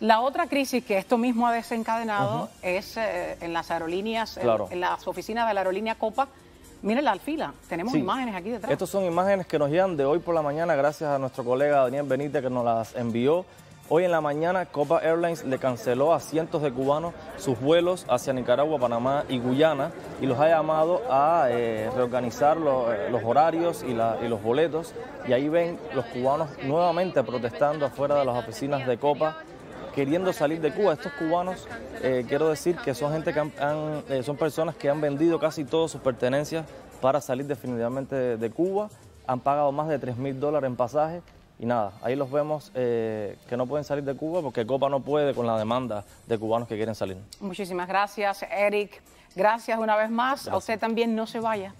La otra crisis que esto mismo ha desencadenado es eh, en las aerolíneas, en- las oficinas de la aerolínea Copa. Miren la alfila, tenemos Sí. imágenes aquí detrás. Estas son imágenes que nos llegan de hoy por la mañana gracias a nuestro colega Daniel Benítez que nos las envió. Hoy en la mañana Copa Airlines le canceló a cientos de cubanos sus vuelos hacia Nicaragua, Panamá y Guyana y los ha llamado a eh, reorganizar lo- eh, los horarios y, la- y los boletos. Y ahí ven los cubanos nuevamente protestando afuera de las oficinas de Copa queriendo salir de Cuba. Estos cubanos, eh, quiero decir que son gente que han- han- eh, son personas que han vendido casi todas sus pertenencias para salir definitivamente de, de Cuba. Han pagado más de 3 mil dólares en pasajes y nada, ahí los vemos eh, que no pueden salir de Cuba porque Copa no puede con la demanda de cubanos que quieren salir. Muchísimas gracias, Eric. Gracias una vez más. A usted también no se vaya.